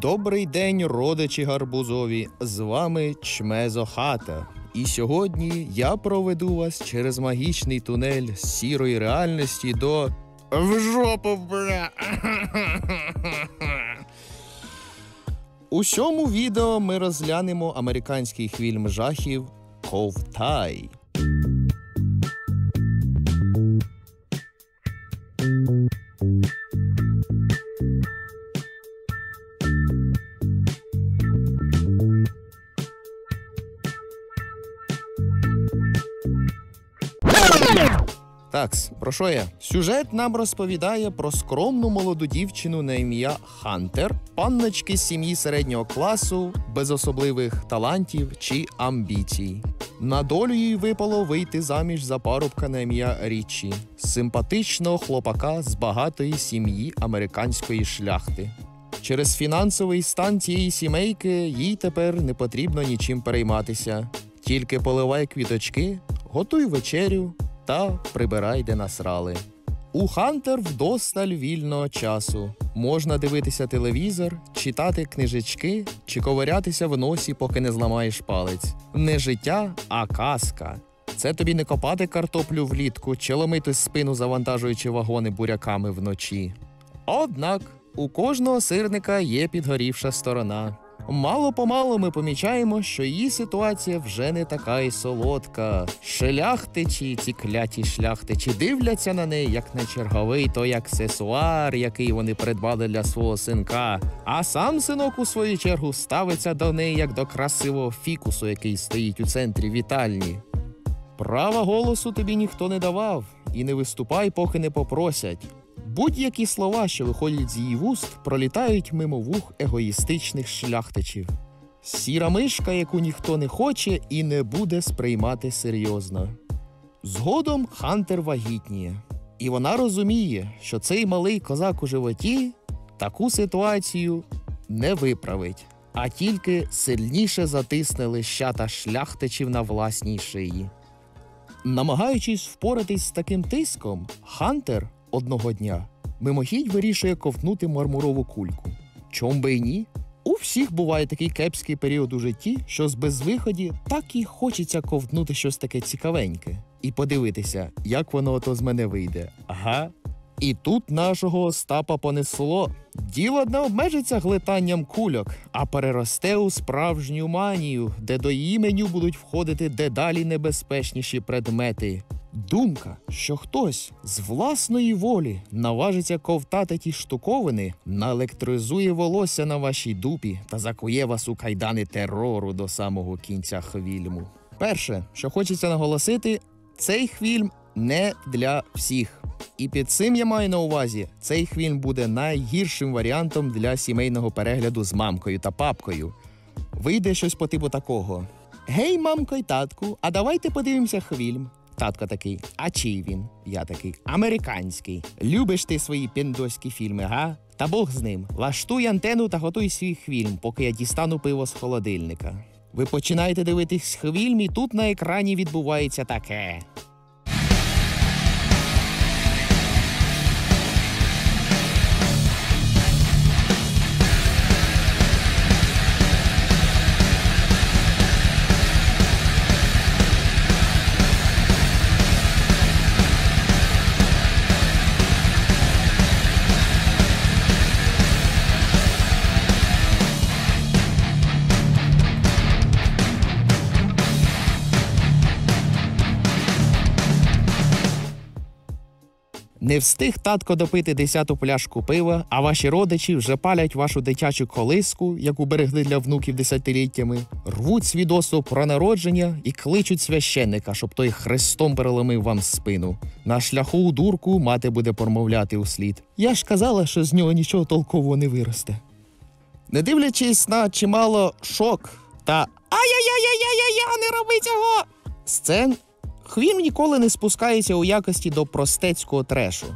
Добрий день, родичі гарбузові! З вами Чмезо Хата. І сьогодні я проведу вас через магічний тунель з сірої реальності до. В жопу, бля! У цьому відео ми розглянемо американський фільм жахів Ковтай. Такс, про що я? Сюжет нам розповідає про скромну молоду дівчину на ім'я Хантер, панночки з сім'ї середнього класу, без особливих талантів чи амбіцій. На долю їй випало вийти заміж за парубка на ім'я Річі, симпатичного хлопака з багатої сім'ї американської шляхти. Через фінансовий стан цієї сімейки їй тепер не потрібно нічим перейматися. Тільки поливай квіточки, готуй вечерю та прибирай, де насрали. У Хантер вдосталь вільного часу. Можна дивитися телевізор, читати книжечки чи ковирятися в носі, поки не зламаєш палець. Не життя, а казка. Це тобі не копати картоплю влітку чи ломити спину, завантажуючи вагони буряками вночі. Однак у кожного сирника є підгорівша сторона. Мало помалу ми помічаємо, що її ситуація вже не така й солодка. Шляхтичі, ці кляті шляхтичі дивляться на неї як на черговий той аксесуар, який вони придбали для свого синка. А сам синок, у свою чергу, ставиться до неї як до красивого фікусу, який стоїть у центрі вітальні. Права голосу тобі ніхто не давав, і не виступай, поки не попросять. Будь-які слова, що виходять з її вуст, пролітають мимо вух егоїстичних шляхтичів. Сіра мишка, яку ніхто не хоче і не буде сприймати серйозно. Згодом Хантер вагітніє, і вона розуміє, що цей малий козак у животі таку ситуацію не виправить, а тільки сильніше затисне лищата шляхтичів на власній шиї. Намагаючись впоратись з таким тиском, Хантер одного дня мимохідь вирішує ковтнути мармурову кульку. Чом би й ні? У всіх буває такий кепський період у житті, що з безвиході так і хочеться ковтнути щось таке цікавеньке і подивитися, як воно ото з мене вийде. Ага. І тут нашого Остапа понесло. Діло не обмежиться глитанням кульок, а переросте у справжню манію, де до її меню будуть входити дедалі небезпечніші предмети. Думка, що хтось з власної волі наважиться ковтати ті штуковини, наелектризує волосся на вашій дупі та закує вас у кайдани терору до самого кінця хвільму. Перше, що хочеться наголосити, цей фільм не для всіх. І під цим я маю на увазі, цей фільм буде найгіршим варіантом для сімейного перегляду з мамкою та папкою. Вийде щось по типу такого: Гей, мамко й татку, а давайте подивимося фільм. Татко такий, а чий він? Я такий, американський. Любиш ти свої піндоські фільми, га? Та Бог з ним. Лаштуй антенну та готуй свій хвільм, поки я дістану пиво з холодильника. Ви починаєте дивитись хвільм, і тут на екрані відбувається таке. Не встиг татко допити десяту пляшку пива, а ваші родичі вже палять вашу дитячу колиску, яку берегли для внуків десятиліттями, рвуть свідоцтво про народження і кличуть священника, щоб той хрестом переломив вам спину. На шляху у дурку мати буде промовляти услід. Я ж казала, що з нього нічого толкового не виросте. Не дивлячись на чимало шок та ай-яй-яй-яй-яй-яй, не роби цього! Сцен Хвім ніколи не спускається у якості до простецького трешу.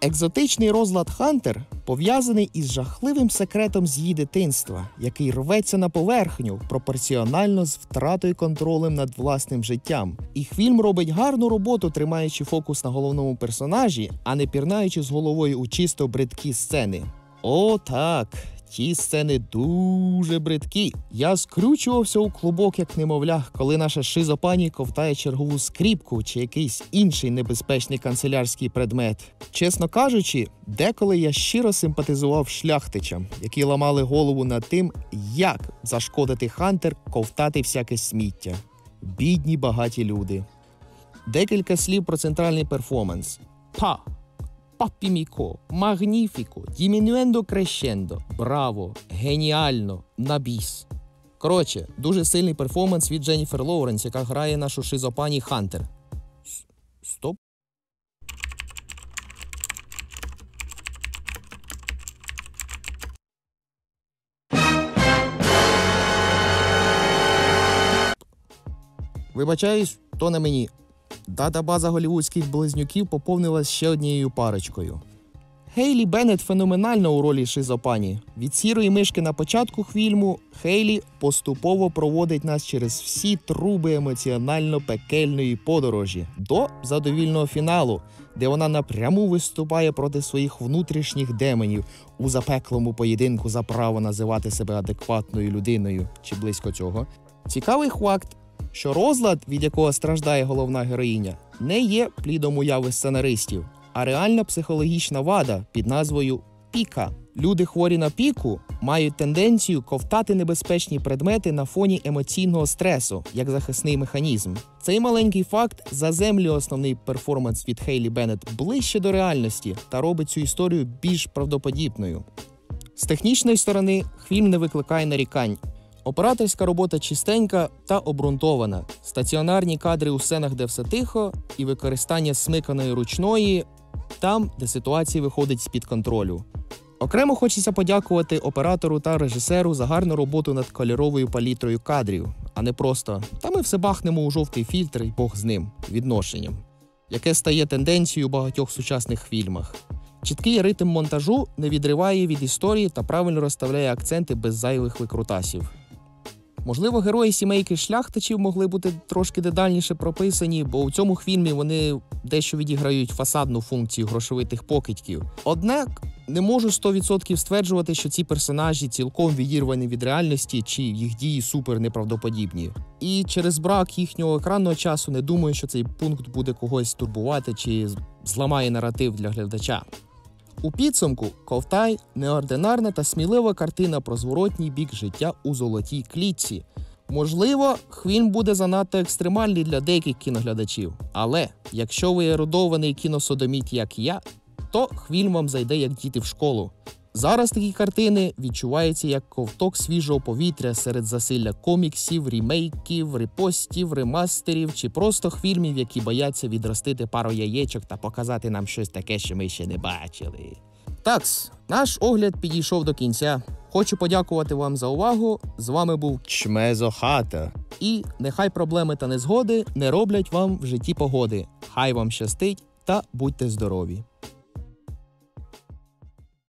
Екзотичний розлад Хантер пов'язаний із жахливим секретом з її дитинства, який рветься на поверхню пропорціонально з втратою контролем над власним життям. І фільм робить гарну роботу, тримаючи фокус на головному персонажі, а не пірнаючи з головою у чисто бридкі сцени. О, так. Ті сцени дуже бридкі. Я скручувався у клубок, як немовля, коли наша шизопані ковтає чергову скріпку чи якийсь інший небезпечний канцелярський предмет. Чесно кажучи, деколи я щиро симпатизував шляхтичам, які ламали голову над тим, як зашкодити Хантер ковтати всяке сміття. Бідні багаті люди. Декілька слів про центральний перформанс. Па. Папіміко, магніфіко, дімінуендо крещендо, браво, геніально, набіс. Коротше, дуже сильний перформанс від Дженніфер Лоуренс, яка грає нашу шизопані Хантер. Стоп. Вибачаюсь, то не мені. Дата-база голівудських близнюків поповнилась ще однією парочкою. Хейлі Беннет феноменальна у ролі шизопані. Від сірої мишки на початку фільму Хейлі поступово проводить нас через всі труби емоціонально пекельної подорожі до задовільного фіналу, де вона напряму виступає проти своїх внутрішніх демонів у запеклому поєдинку за право називати себе адекватною людиною чи близько цього. Цікавий факт, що розлад, від якого страждає головна героїня, не є плідом уяви сценаристів, а реальна психологічна вада під назвою піка. Люди, хворі на піку, мають тенденцію ковтати небезпечні предмети на фоні емоційного стресу, як захисний механізм. Цей маленький факт заземлює основний перформанс від Хейлі Беннет ближче до реальності та робить цю історію більш правдоподібною. З технічної сторони фільм не викликає нарікань. Операторська робота чистенька та обґрунтована. Стаціонарні кадри у сценах, де все тихо, і використання смиканої ручної там, де ситуація виходить з-під контролю. Окремо хочеться подякувати оператору та режисеру за гарну роботу над кольоровою палітрою кадрів, а не просто та ми все бахнемо у жовтий фільтр і Бог з ним відношенням, яке стає тенденцією у багатьох сучасних фільмах. Чіткий ритм монтажу не відриває від історії та правильно розставляє акценти без зайвих викрутасів. Можливо, герої сімейки шляхтичів могли бути трошки детальніше прописані, бо у цьому фільмі вони дещо відіграють фасадну функцію грошовитих покидьків. Однак не можу 100% стверджувати, що ці персонажі цілком відірвані від реальності чи їх дії супер неправдоподібні. І через брак їхнього екранного часу не думаю, що цей пункт буде когось турбувати чи зламає наратив для глядача. У підсумку Ковтай неординарна та смілива картина про зворотній бік життя у золотій клітці. Можливо, хвін буде занадто екстремальний для деяких кіноглядачів, але якщо ви ерудований кіносодоміт, як я, то хвіль вам зайде як діти в школу. Зараз такі картини відчуваються як ковток свіжого повітря серед засилля коміксів, рімейків, репостів, ремастерів чи просто фільмів, які бояться відростити пару яєчок та показати нам щось таке, що ми ще не бачили. Такс, наш огляд підійшов до кінця. Хочу подякувати вам за увагу. З вами був Чмезо Хата. І нехай проблеми та незгоди не роблять вам в житті погоди. Хай вам щастить та будьте здорові!